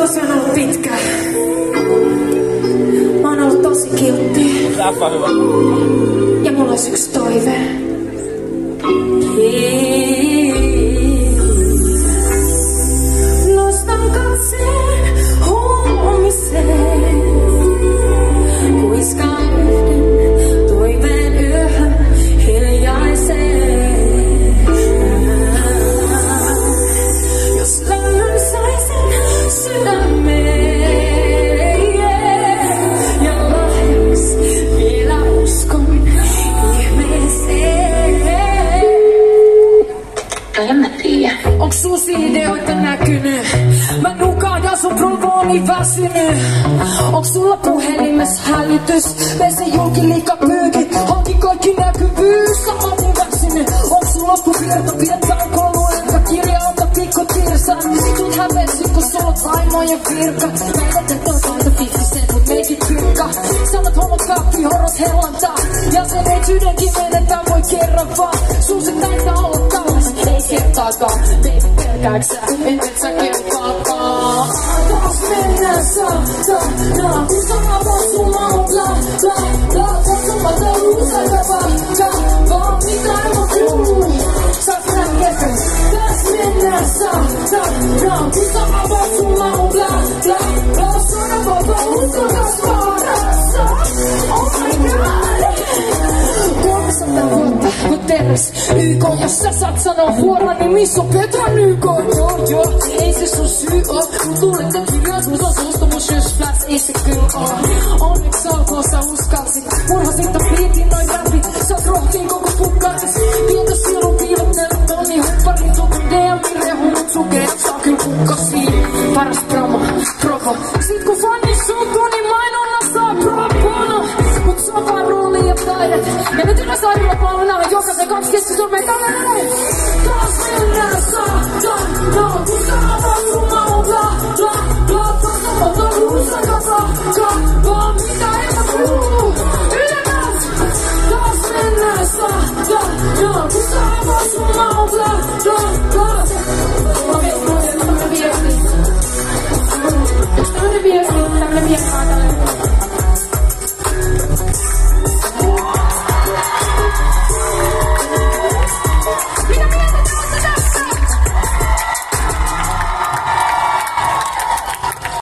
kausi on ollut pitkä. Mä oon ollut tosi kiltti. Ja mulla olisi yksi toive. mutta en mä tiedä. Onks uusia ideoita näkynyt? Mä ja sun provooni väsynyt. Onks sulla puhelimes hälytys? Vese julki liika pyykit, hankin kaikki näkyvyys. Sä oot niin väsynyt. Onks sun loppuvirta pidetään koulu, että kirja ota pikku tirsan? Sut hävesi, kun sä oot vaimojen virka. Näitä toisaalta fikkiset, mut meikit kyrkka. Sanot hommat kaikki horrot hellantaa. Ja sen ei sydänkin menetä voi kerran vaan. Kertaakaan. Baby, pelkääks sä, et sä kelpaakaan? Taas mennään saatana, kun sama vaan sulla on bla bla bla. Katsomatta useita vaikka, vaan mitä ei voi kuuluu. Saat näkee, taas mennään saatana, kun sama vaan sulla on bla 300 vuotta, kun teräs YK, jos sä saat sanoa huoran, niin missä on Petra YK? Joo, joo, ei se sun syy oo, mut luulet, että myös mut on suostumus, jos flash ei se kyllä oo. Onneksi olkoon sä uskalsit, murhasit ton biitin noin läpi, sä oot rohtiin koko pukkaris. Pientä sielun piilottelut tonni hupparin, sun DM rehu, mut sukeet saa kyllä kukkasiin. Paras promo, provo. Sit kun fani suuttuu, niin mainonna Taas mennään saatana, kun